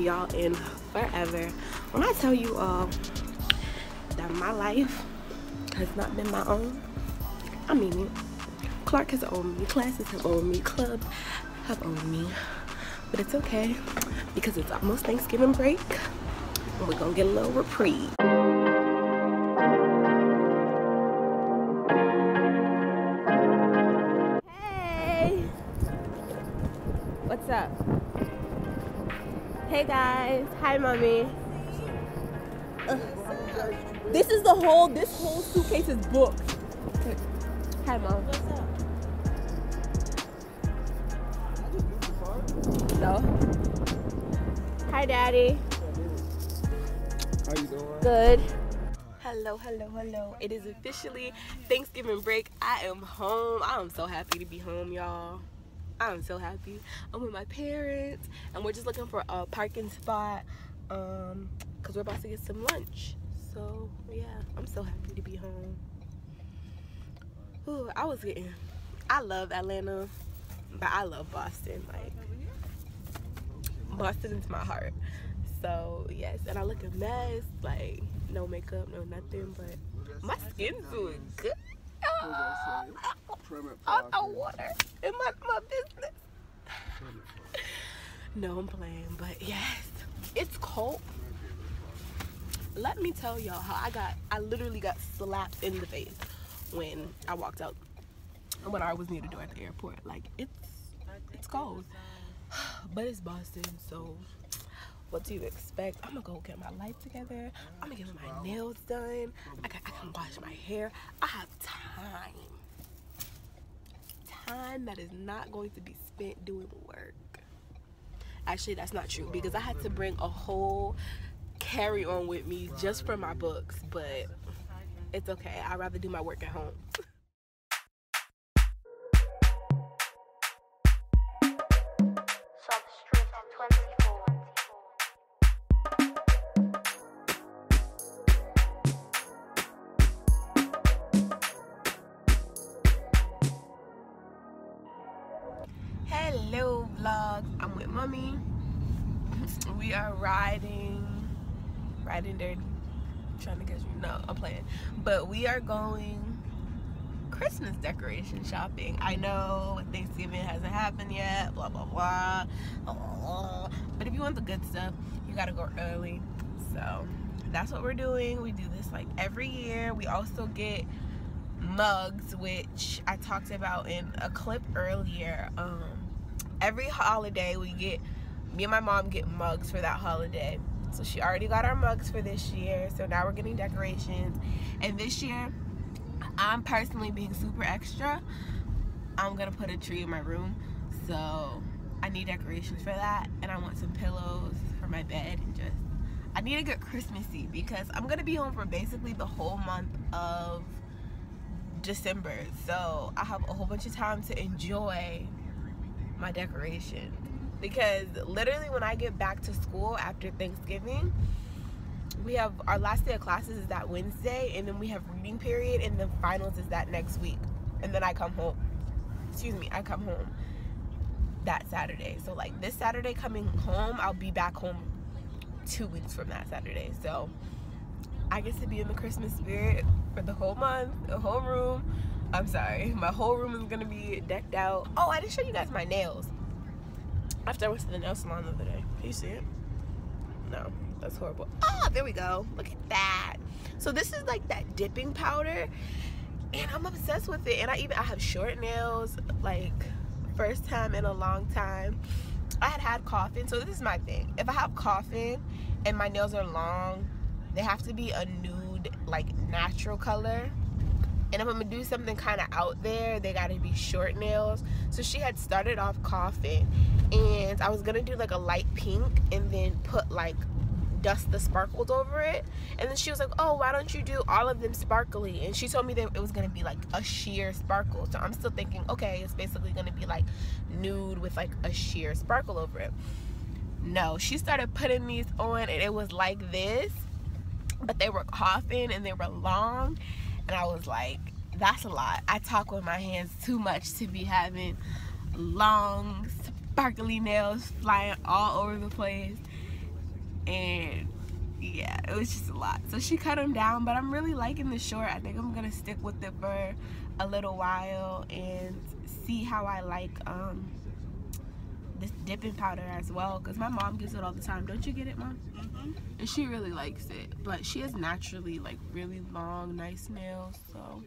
y'all in forever. When i tell you all that my life has not been my own i mean it. Clark has owned me classes have owned me clubs have owned me. But it's okay because it's almost thanksgiving break and we're gonna get a little reprieve Hey guys. Hi, mommy. Ugh. This is the whole. This whole suitcase is booked. Hi, mom. What's up? No. Hi, daddy. How you doing? Good. Hello, hello, hello. It is officially Thanksgiving break. I am home. I am so happy to be home, y'all. I am so happy. I'm with my parents and we're just looking for a parking spot um cuz we're about to get some lunch. So, yeah, I'm so happy to be home. Ooh, I was getting I love Atlanta, but I love Boston like Boston is my heart. So yes, and I look a mess, like no makeup, no nothing, but my skin's doing good. Out the water in my, my business. No, I'm playing, but yes, it's cold. Let me tell y'all how I got, I literally got slapped in the face when I walked out, when I was near the door at the airport. Like, it's, it's cold, but it's Boston, so what do you expect? I'm gonna go get my life together. I'm gonna get my nails done. I can, I can wash my hair. I have time. Time that is not going to be spent doing work. Actually, that's not true because I had to bring a whole carry on with me just for my books, but it's okay. I'd rather do my work at home. We are riding riding dirty. trying to catch you. No, I'm playing. But we are going Christmas decoration shopping. I know Thanksgiving hasn't happened yet, blah blah blah. Oh, But if you want the good stuff, you gotta go early. So that's what we're doing. We do this like every year. We also get mugs, which I talked about in a clip earlier. Um, every holiday we get me and my mom get mugs for that holiday. So she already got our mugs for this year. So now we're getting decorations. And this year, I'm personally being super extra. I'm gonna put a tree in my room. So I need decorations for that. And I want some pillows for my bed and just I need a good Christmassy because I'm gonna be home for basically the whole month of December. So I have a whole bunch of time to enjoy my decoration. Because literally when I get back to school after Thanksgiving, we have our last day of classes is that Wednesday and then we have reading period and the finals is that next week. And then I come home. Excuse me, I come home that Saturday. So like this Saturday coming home, I'll be back home two weeks from that Saturday. So I get to be in the Christmas spirit for the whole month, the whole room. I'm sorry, my whole room is gonna be decked out. Oh, I didn't show you guys my nails. After I went to the nail salon the other day. Can you see it? No, that's horrible. Oh, there we go. Look at that. So this is like that dipping powder, and I'm obsessed with it. And I even I have short nails, like first time in a long time. I had had coffin, so this is my thing. If I have coffin and my nails are long, they have to be a nude, like natural color. And if I'm gonna do something kind of out there, they gotta be short nails. So she had started off coffin, and I was gonna do like a light pink and then put like dust the sparkles over it. And then she was like, "Oh, why don't you do all of them sparkly?" And she told me that it was gonna be like a sheer sparkle. So I'm still thinking, okay, it's basically gonna be like nude with like a sheer sparkle over it. No, she started putting these on, and it was like this but they were coffin and they were long and I was like that's a lot. I talk with my hands too much to be having long sparkly nails flying all over the place. And yeah it was just a lot. So she cut them down but I'm really liking the short. I think I'm gonna stick with it for a little while and see how I like um this dipping powder as well because my mom gets it all the time. Don't you get it mom? Mm-hmm. and she really likes it but she has naturally like really long nice nails so.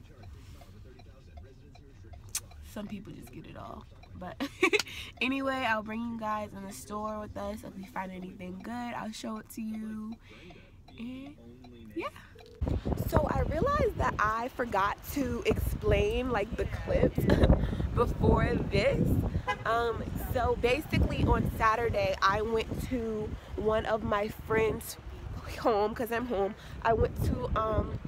Some people just get it all but anyway i'll bring you guys in the store with us if we find anything good. I'll show it to you. And yeah so i realized that i forgot to explain like the clips before this. Um so basically on saturday i went to one of my friends home because i'm home. I went to um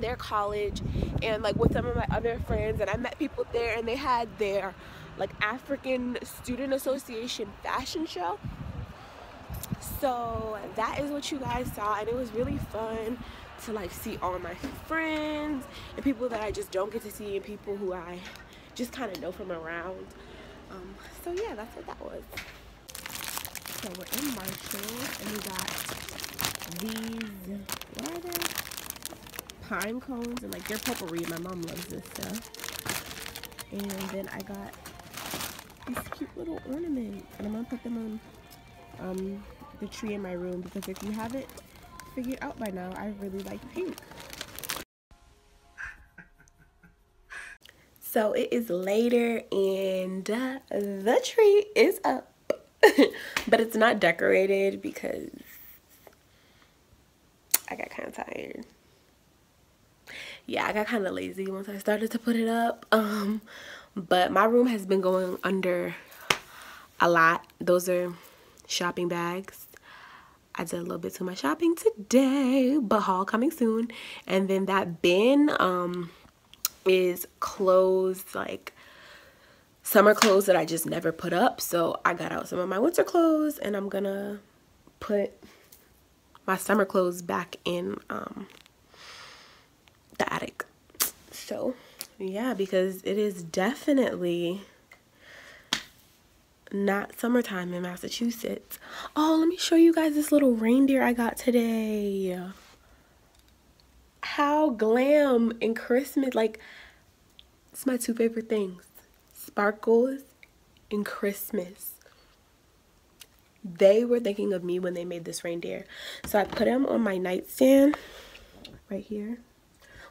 their college and like with some of my other friends and i met people there and they had their like african student association fashion show. So that is what you guys saw and it was really fun to like see all my friends and people that i just don't get to see and people who i just kind of know from around. Um, so yeah that's what that was. So we're in Marshalls and we got these what are they? Pine cones and like they're potpourri my mom loves this stuff. And then i got these cute little ornaments and i'm gonna put them on um the tree in my room because if you haven't figured out by now i really like pink. So it is later and uh, the tree is up. But it's not decorated because i got kind of tired. Yeah i got kind of lazy once i started to put it up um but my room has been going under a lot. Those are shopping bags i did a little bit too much shopping today but haul coming soon. And then that bin um is clothes like summer clothes that i just never put up. So i got out some of my winter clothes and i'm gonna put my summer clothes back in um the attic. So yeah because it is definitely not summertime in massachusetts. Oh let me show you guys this little reindeer i got today. How glam and christmas like it's my two favorite things. Sparkles and christmas. They were thinking of me when they made this reindeer. So i put him on my nightstand right here.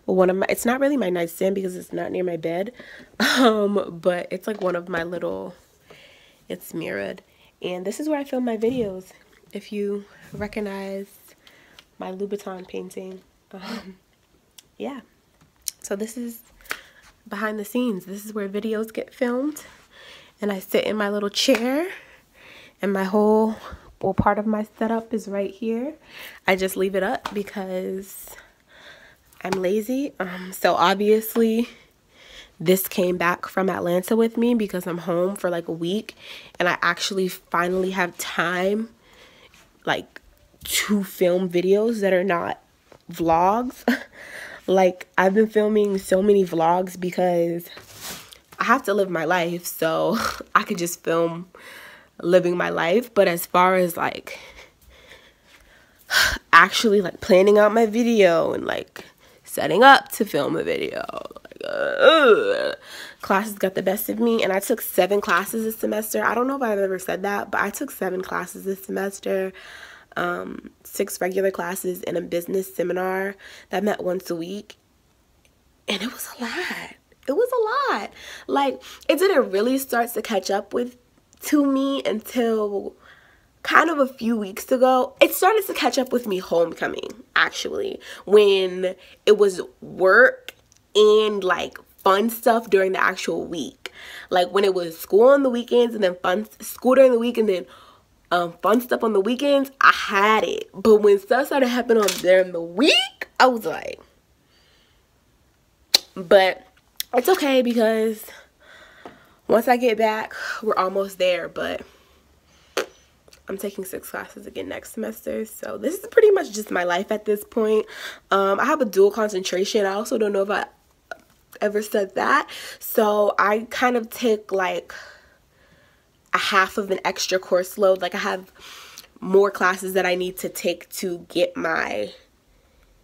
Well one of my it's not really my nightstand because it's not near my bed. Um but it's like one of my little it's mirrored. And this is where i film my videos if you recognize my louboutin painting. Um yeah. So this is behind the scenes. This is where videos get filmed. And i sit in my little chair. And my whole well part of my setup is right here. I just leave it up because I'm lazy. Um, so obviously this came back from Atlanta with me because I'm home for like a week and I actually finally have time like to film videos that are not vlogs. like I've been filming so many vlogs because I have to live my life so I could just film living my life but as far as like actually like planning out my video and like setting up to film a video. Uh, classes got the best of me, and I took seven classes this semester. I don't know if I've ever said that, but I took seven classes this semester. Um, six regular classes and a business seminar that met once a week, and it was a lot. It was a lot. Like it didn't really start to catch up with to me until kind of a few weeks ago, it started to catch up with me homecoming, actually, when it was work and like fun stuff during the actual week. Like when it was school on the weekends and then fun school during the week and then um, fun stuff on the weekends, I had it. But when stuff started happening on during the week, I was like, but it's okay because once I get back, we're almost there. But I'm taking six classes again next semester. So this is pretty much just my life at this point. Um, I have a dual concentration. I also don't know if I ever said that. So I kind of take like a half of an extra course load. Like I have more classes that I need to take to get my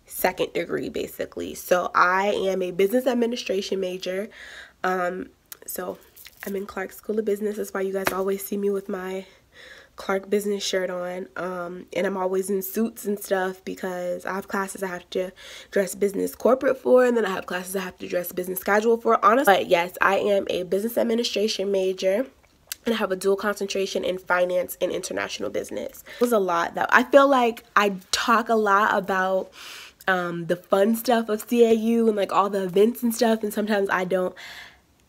second degree basically. So I am a business administration major. Um, so I'm in Clark School of Business. That's why you guys always see me with my Clark business shirt on. Um, and I'm always in suits and stuff because I have classes I have to dress business corporate for, and then I have classes I have to dress business casual for. Honestly, but yes, I am a business administration major and I have a dual concentration in finance and international business. It was a lot though. I feel like I talk a lot about um, the fun stuff of CAU and like all the events and stuff, and sometimes I don't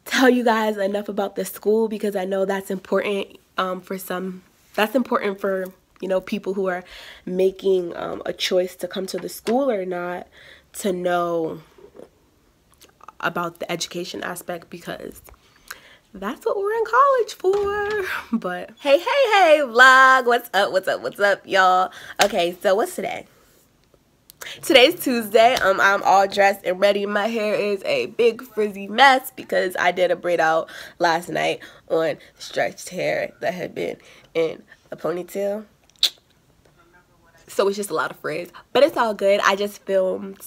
tell you guys enough about the school because I know that's important um, for some that's important for you know people who are making um, a choice to come to the school or not to know about the education aspect because that's what we're in college for but hey hey hey vlog what's up what's up what's up y'all okay so what's today Today's Tuesday. Um, I'm all dressed and ready. My hair is a big frizzy mess because I did a braid out last night on stretched hair that had been in a ponytail. So it's just a lot of frizz. But it's all good. I just filmed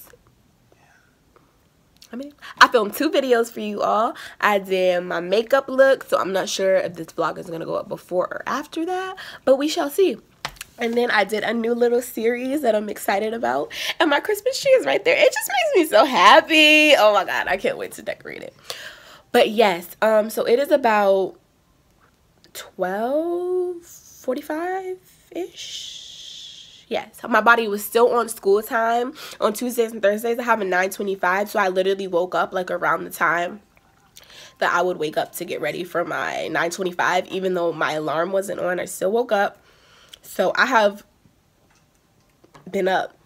I mean, I filmed two videos for you all. I did my makeup look, so I'm not sure if this vlog is going to go up before or after that, but we shall see. And then I did a new little series that I'm excited about. And my Christmas tree is right there. It just makes me so happy. Oh my God, I can't wait to decorate it. But yes, um, so it is about 12:45-ish. Yes, my body was still on school time. On Tuesdays and Thursdays, I have a 9:25, so I literally woke up like around the time that I would wake up to get ready for my 9:25 even though my alarm wasn't on. I still woke up. So I have been up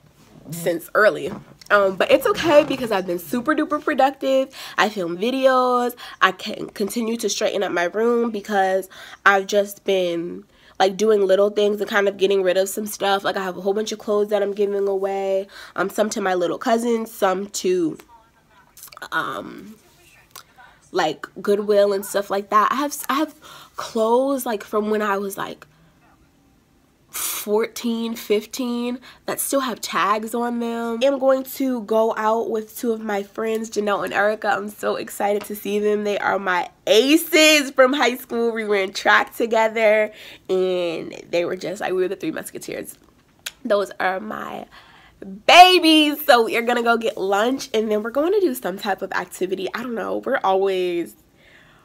since early. Um, but it's okay because I've been super duper productive. I film videos. I can continue to straighten up my room because I've just been like doing little things and kind of getting rid of some stuff. Like I have a whole bunch of clothes that I'm giving away. Um, some to my little cousins, some to um like Goodwill and stuff like that. I have I have clothes like from when I was like 14, 15 that still have tags on them. I'm going to go out with two of my friends, Janelle and Erica. I'm so excited to see them. They are my aces from high school. We ran track together and they were just like, we were the three musketeers. Those are my babies. So we're gonna go get lunch and then we're going to do some type of activity. I don't know. We're always,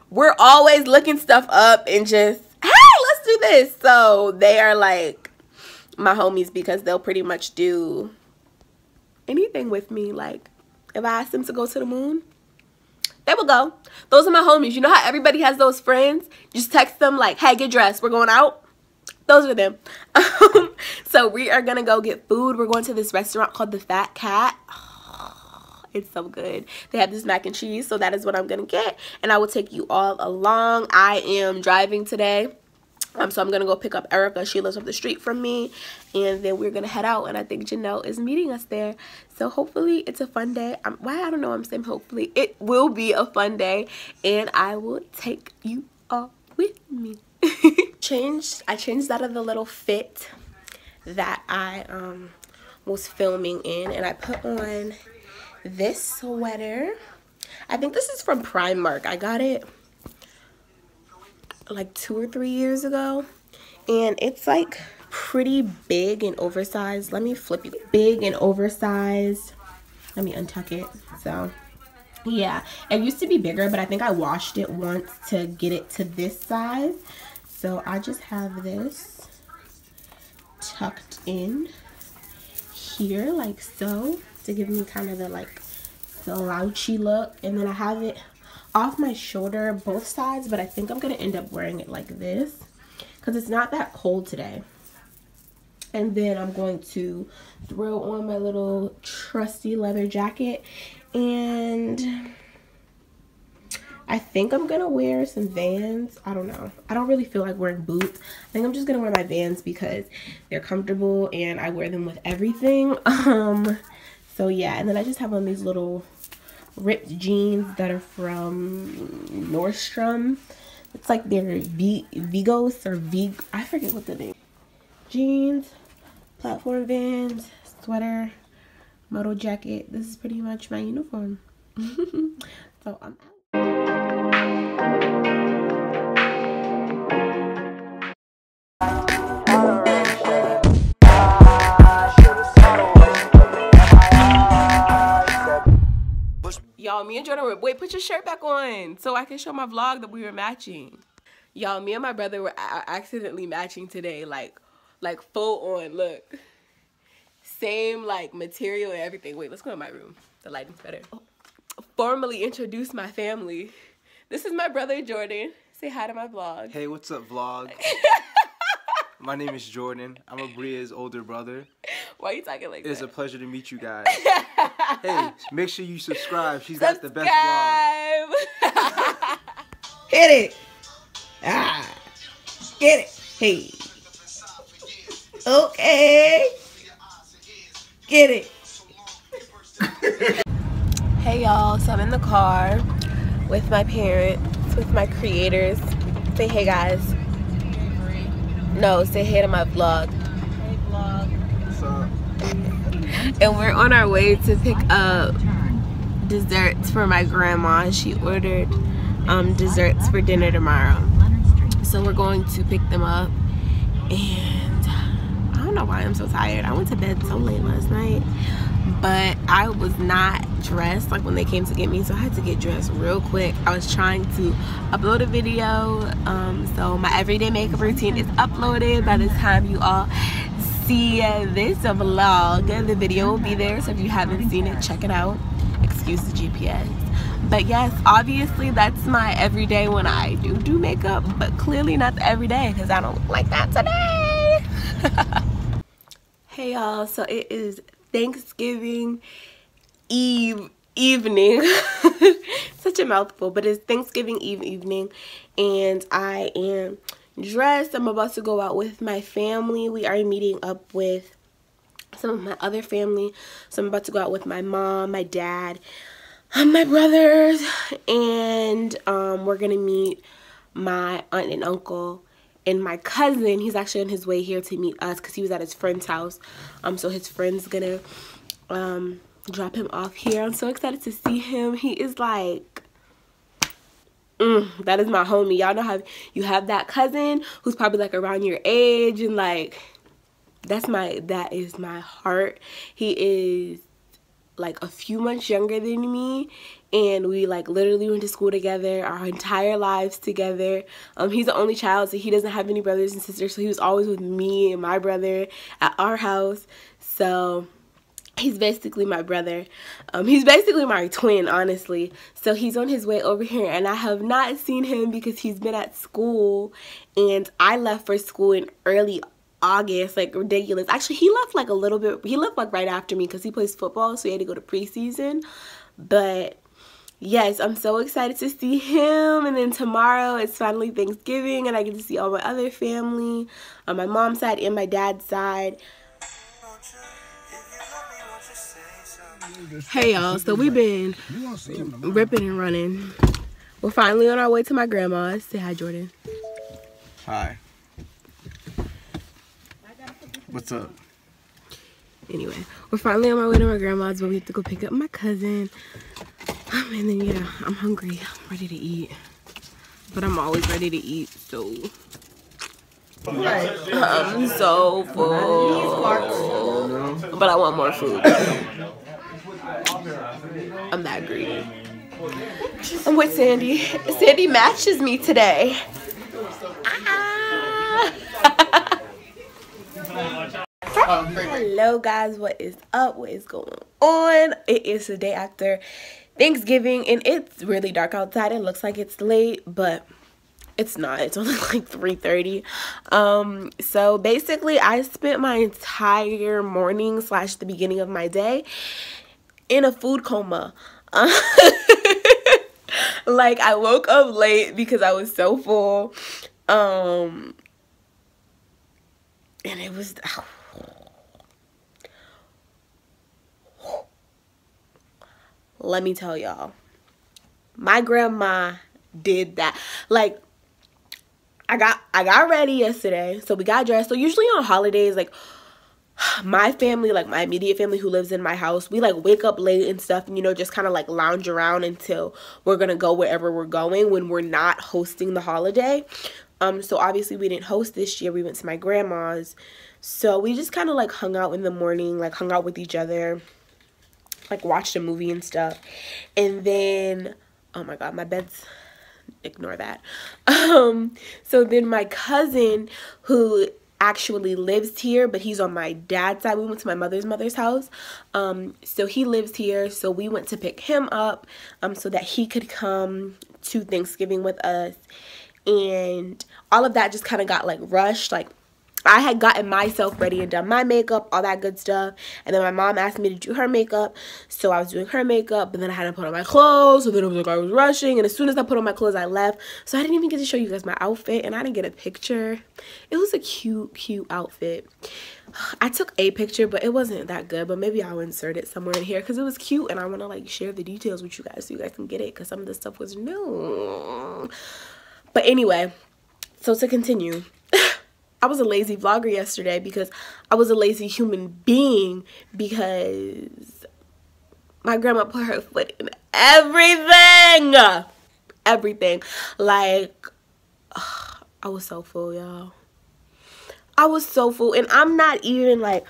we're always looking stuff up and just hey, let's do this. So they are like my homies because they'll pretty much do anything with me. Like if I ask them to go to the moon, they will go. Those are my homies. You know how everybody has those friends? Just text them like, hey, get dressed. We're going out. Those are them. so we are going to go get food. We're going to this restaurant called The Fat Cat. It's so good. They have this mac and cheese, so that is what I'm going to get. And I will take you all along. I am driving today. Um, so I'm to go pick up Erica. She lives up the street from me. And then we're to head out. And I think Janelle is meeting us there. So hopefully it's a fun day. I'm, why I don't know I'm saying hopefully. It will be a fun day. And I will take you all with me. changed. I changed out of the little fit that I um, was filming in. And I put on this sweater. I think this is from Primark. I got it like two or three years ago. And it's like pretty big and oversized. Let me flip you. Big and oversized. Let me untuck it. So, yeah. It used to be bigger, but I think I washed it once to get it to this size. So, I just have this tucked in here like so to give me kind of the like the slouchy look and then I have it off my shoulder both sides but I think I'm gonna end up wearing it like this because it's not that cold today and then I'm going to throw on my little trusty leather jacket and I think I'm gonna wear some Vans. I don't know. I don't really feel like wearing boots. I think I'm just gonna wear my Vans because they're comfortable and I wear them with everything. Um, so yeah, and then I just have on these little ripped jeans that are from Nordstrom. It's like they're v Vigos or V. I forget what the name. Jeans, platform Vans, sweater, moto jacket. This is pretty much my uniform. so I'm out. Y'all, me and Jordan were, wait, put your shirt back on so I can show my vlog that we were matching. Y'all, me and my brother were accidentally matching today, like, like full on, look. Same, like, material and everything. Wait, let's go in my room. The lighting's better. Oh, formally introduce my family. This is my brother, Jordan. Say hi to my vlog. Hey, what's up, vlog? my name is Jordan. I'm Abria's older brother. Why are you talking like it that? It's a pleasure to meet you guys. hey, make sure you subscribe. She's got the best vlog. Hit it. Ah. Get it. Hey. Okay. Get it. hey y'all, so I'm in the car with my parents, with my creators. Say hey guys. No, say hey to my vlog. Hey vlog. What's up? And we're on our way to pick up desserts for my grandma. She ordered um, desserts for dinner tomorrow. So we're going to pick them up. And I don't know why I'm so tired. I went to bed so late last night. But I was not dressed like when they came to get me. So I had to get dressed real quick. I was trying to upload a video. Um, so my everyday makeup routine is uploaded by the time you all see this vlog. The video will be there so if you haven't seen it check it out. Excuse the gps but yes obviously that's my everyday when i do do makeup but clearly not the everyday because i don't look like that today. Hey y'all so it is thanksgiving eve evening. Such a mouthful but it's thanksgiving eve evening and i am dressed. I'm about to go out with my family. We are meeting up with some of my other family. So I'm about to go out with my mom, my dad, um, my brothers, and um, we're going to meet my aunt and uncle and my cousin. He's actually on his way here to meet us because he was at his friend's house. Um, so his friend's going to um, drop him off here. I'm so excited to see him. He is like Mm, that is my homie. Y'all know how you have that cousin who's probably like around your age and like that's my that is my heart. He is like a few months younger than me and we like literally went to school together our entire lives together um he's the only child so he doesn't have any brothers and sisters so he was always with me and my brother at our house so he's basically my brother. Um, he's basically my twin honestly. So he's on his way over here and i have not seen him because he's been at school and i left for school in early august like ridiculous. Actually he left like a little bit he left like right after me because he plays football so he had to go to preseason. But yes i'm so excited to see him and then tomorrow it's finally thanksgiving and i get to see all my other family on my mom's side and my dad's side Hey y'all, so we've been ripping and running. We're finally on our way to my grandma's. Say hi, Jordan. Hi. What's up? Anyway, we're finally on my way to my grandma's, but we have to go pick up my cousin. Um, and then, yeah, I'm hungry. I'm ready to eat. But I'm always ready to eat, so... I'm so full. But I want more food. I'm that greedy. I'm with Sandy. Sandy matches me today. Ah. Hello guys, what is up? What is going on? It is the day after Thanksgiving and it's really dark outside. It looks like it's late, but it's not it's only like 3:30. um so basically i spent my entire morning slash the beginning of my day in a food coma. Like I woke up late because I was so full. Um and it was let me tell y'all. My grandma did that. Like i got i got ready yesterday so we got dressed. So usually on holidays like my family like my immediate family who lives in my house we like wake up late and stuff and you know just kind of like lounge around until we're gonna go wherever we're going when we're not hosting the holiday. Um so obviously we didn't host this year. We went to my grandma's. So we just kind of like hung out in the morning like hung out with each other like watched a movie and stuff. And then oh my god my bed's ignore that. Um so then my cousin who actually lives here but he's on my dad's side. We went to my mother's mother's house. Um so he lives here. So we went to pick him up um so that he could come to thanksgiving with us. And all of that just kind of got like rushed like I had gotten myself ready and done my makeup, all that good stuff. And then my mom asked me to do her makeup. So I was doing her makeup, but then I had to put on my clothes. So then it was like I was rushing. And as soon as I put on my clothes, I left. So I didn't even get to show you guys my outfit. And I didn't get a picture. It was a cute, cute outfit. I took a picture, but it wasn't that good. But maybe I'll insert it somewhere in here because it was cute. And I want to like share the details with you guys so you guys can get it. Because some of the stuff was new. But anyway, so to continue. I was a lazy vlogger yesterday because I was a lazy human being because my grandma put her foot in everything. Everything. Like, ugh, I was so full, y'all. I was so full. And I'm not even like,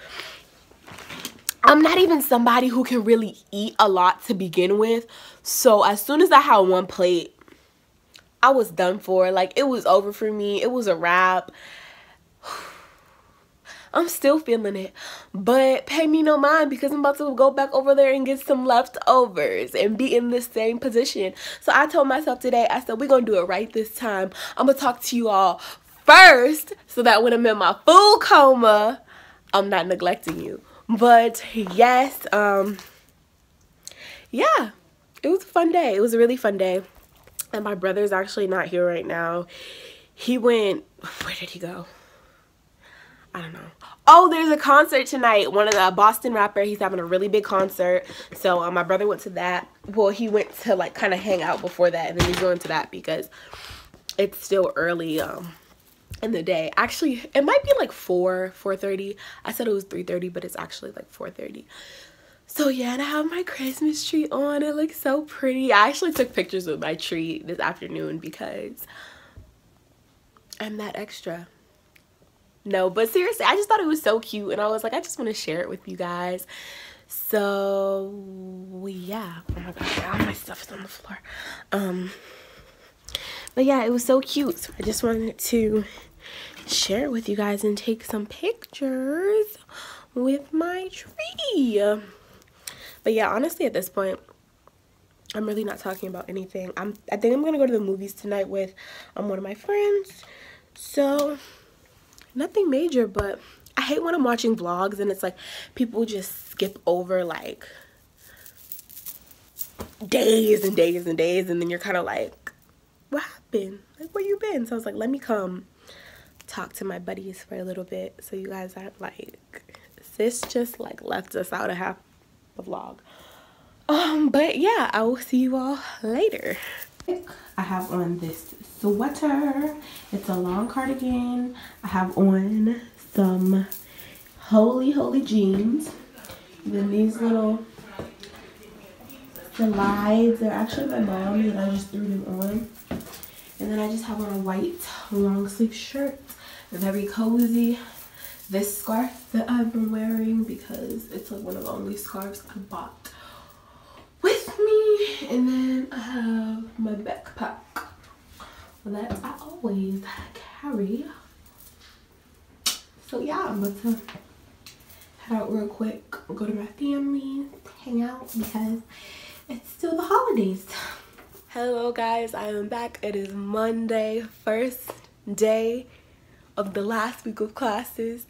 I'm not even somebody who can really eat a lot to begin with. So as soon as I had one plate, I was done for. Like, it was over for me. It was a wrap. I'm still feeling it. But pay me no mind because I'm about to go back over there and get some leftovers and be in the same position. So I told myself today, I said, we're going to do it right this time. I'm going to talk to you all first so that when I'm in my full coma, I'm not neglecting you. But yes, um, yeah, it was a fun day. It was a really fun day. And my brother's actually not here right now. He went, where did he go? I don't know. Oh, there's a concert tonight. One of the Boston rapper, he's having a really big concert. So um, my brother went to that. Well, he went to like kind of hang out before that, and then he's going to that because it's still early um in the day. Actually, it might be like 4, 4.30. I said it was 3.30, but it's actually like 4.30. So yeah, and I have my Christmas tree on. It looks so pretty. I actually took pictures with my tree this afternoon because I'm that extra no but seriously i just thought it was so cute and i was like i just want to share it with you guys. So yeah. Oh my god all my stuff is on the floor. Um but yeah it was so cute. So i just wanted to share it with you guys and take some pictures with my tree. But yeah honestly at this point i'm really not talking about anything. I'm i think i'm gonna go to the movies tonight with um one of my friends. So nothing major but i hate when i'm watching vlogs and it's like people just skip over like days and days and days and then you're kind of like what happened? Like where you been? So i was like let me come talk to my buddies for a little bit so you guys aren't like sis just like left us out of half the vlog. Um but yeah i will see you all later I have on this sweater. It's a long cardigan. I have on some holy, holy jeans. Then these little slides They're actually my mom and I just threw them on. And then I just have on a white long sleeve shirt. Very cozy. This scarf that I've been wearing because it's like one of the only scarves I bought. And then I have my backpack that I always carry. So yeah, I'm about to head out real quick, go to my family, hang out because it's still the holidays. Hello guys, I am back. It is Monday, first day of the last week of classes.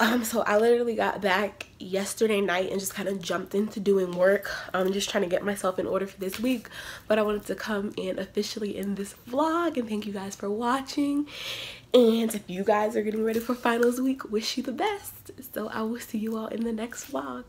Um, so I literally got back yesterday night and just kind of jumped into doing work. I'm just trying to get myself in order for this week. But I wanted to come in officially in this vlog and thank you guys for watching. And if you guys are getting ready for finals week, wish you the best. So I will see you all in the next vlog.